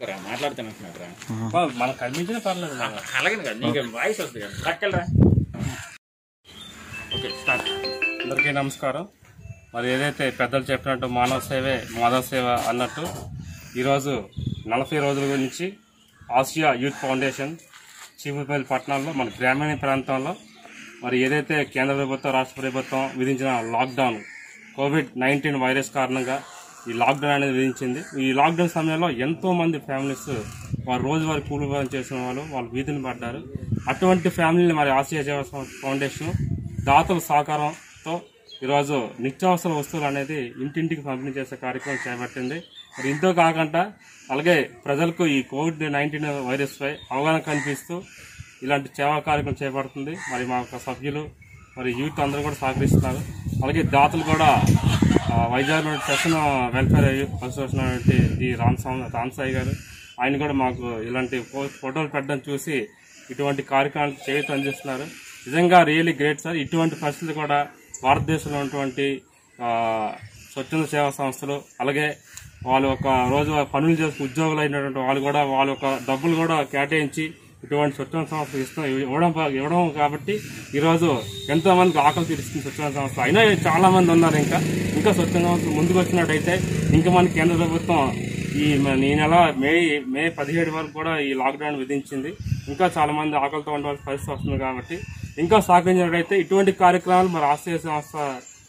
రా, మాట్లాడుతున్నట్టున్నాడు రా బా, మనకు కనిపించిన పర్లేదు నాకు. అలాగే కదా నీకు వాయిస్ వస్తుంది కదా. పక్కలరా ఓకే స్టార్ట్. అందరికీ నమస్కారం. మరి ఏదైతే పెద్దలు చెప్పినట్టు మానవ సేవే మాధవ సేవ అన్నట్టు ఈరోజు నలభై రోజుల గురించి ఆసియా యూత్ ఫౌండేషన్ చీపుపల్లి పట్టణంలో మన గ్రామీణ ప్రాంతంలో మరి ఏదైతే కేంద్ర ప్రభుత్వం రాష్ట్ర ప్రభుత్వం విధించిన లాక్డౌన్ కోవిడ్ నైన్టీన్ వైరస్ కారణంగా ఈ లాక్డౌన్ అనేది విధించింది. ఈ లాక్డౌన్ సమయంలో ఎంతో మంది ఫ్యామిలీస్ వారు రోజువారీ కూలి పని చేసిన వాళ్ళు వాళ్ళు వీధిని పడ్డారు. అటువంటి ఫ్యామిలీని మరి ఆసియా సేవా ఫౌండేషన్ దాతల సహకారంతో ఈరోజు నిత్యావసర వస్తువులు అనేది ఇంటింటికి పంపిణీ చేసే కార్యక్రమం చేపట్టింది. మరి ఇంతో కాకుండా అలాగే ప్రజలకు ఈ కోవిడ్ నైన్టీన్ వైరస్ పై అవగాహన కల్పిస్తూ ఇలాంటి సేవా కార్యక్రమం చేపడుతుంది. మరి మా యొక్క సభ్యులు మరి యూత్ అందరూ కూడా సహకరిస్తున్నారు. అలాగే దాతలు కూడా వైజాగ్లో సెషన్ వెల్ఫేర్ అసోసియేషన్ అనేటువంటి ది రామ్ రామసాయి రామ్ సాయి గారు. ఆయన కూడా మాకు ఇలాంటి ఫో- ఫోటోలు పెట్టడం చూసి ఇటువంటి కార్యక్రమాలు చేయటం అందిస్తున్నారు. నిజంగా రియలీ గ్రేట్ సార్. ఇటువంటి పరిస్థితులు కూడా భారతదేశంలో ఉన్నటువంటి స్వచ్ఛంద సేవా సంస్థలు అలాగే వాళ్ళు ఒక రోజు పనులు చేసే ఉద్యోగులు అయినటువంటి వాళ్ళు కూడా వాళ్ళ యొక్క డబ్బులు కూడా కేటాయించి ఇటువంటి స్వచ్ఛంద సంస్థ ఇస్తాం ఇవ్వడం ఇవ్వడం కాబట్టి ఈరోజు ఎంతో మందికి ఆకలి తీరుస్తుంది స్వచ్ఛంద సంస్థ. అయినా చాలా మంది ఉన్నారు ఇంకా. ఇంకా స్వచ్ఛంద సంస్థ ముందుకు వచ్చినట్టయితే ఇంకా మన కేంద్ర ప్రభుత్వం ఈ మ- ఈ నెల మే మే పదిహేడు వరకు కూడా ఈ లాక్డౌన్ విధించింది. ఇంకా చాలా మంది ఆకలితో ఉండవలసిన పరిస్థితి వస్తుంది కాబట్టి ఇంకా సహకరించినట్టయితే ఇటువంటి కార్యక్రమాలు మరి ఆశ్రయ సంస్థ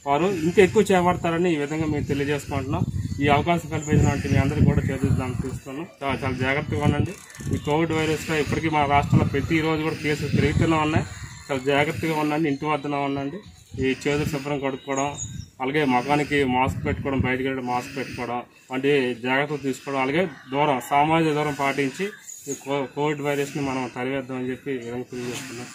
వారు ఇంకా ఎక్కువ చేపడతారని ఈ విధంగా మేము తెలియజేసుకుంటున్నాం. ఈ అవకాశం కల్పించినటువంటి మీ అందరికీ కూడా చేతిద్దాం చూస్తున్నాను. చాలా చాలా జాగ్రత్తగా ఉండండి. ఈ కోవిడ్ వైరస్లో ఇప్పటికీ మా రాష్ట్రంలో ప్రతిరోజు కూడా కేసులు పెరుగుతూనే ఉన్నాయి. చాలా జాగ్రత్తగా ఉండండి ఇంటి వద్దనే ఉండండి. ఈ చేతులు శుభ్రం కడుక్కోవడం అలాగే మగానికి మాస్క్ పెట్టుకోవడం బయటకు వెళ్ళడం మాస్క్ పెట్టుకోవడం వంటి జాగ్రత్తలు తీసుకోవడం అలాగే దూరం సామాజిక దూరం పాటించి ఈ కో- కోవిడ్ వైరస్ని మనం తరివేద్దామని చెప్పి విధంగా తెలియజేస్తున్నాం